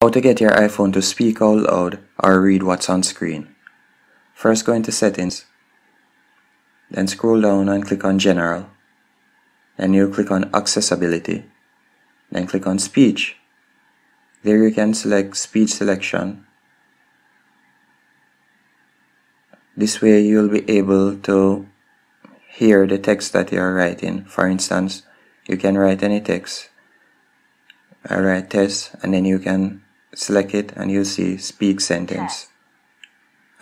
How to get your iPhone to speak out loud or read what's on screen. First go into settings, then scroll down and click on general. Then you'll click on accessibility, then click on speech. There you can select speech selection. This way you'll be able to hear the text that you are writing. For instance, you can write any text. I write test and then you can select it and you'll see speak sentence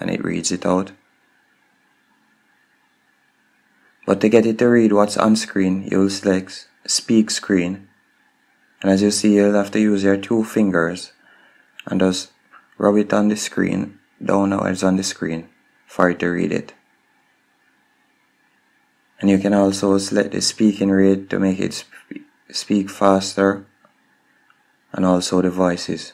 and it reads it out. But to get it to read what's on screen, you'll select speak screen. And as you see, you'll have to use your two fingers and just rub it on the screen, down it's on the screen for it to read it. And you can also select the speaking rate to make it sp speak faster and also the voices.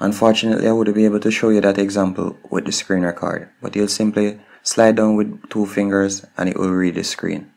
Unfortunately, I wouldn't be able to show you that example with the screen record, but you'll simply slide down with two fingers and it will read the screen.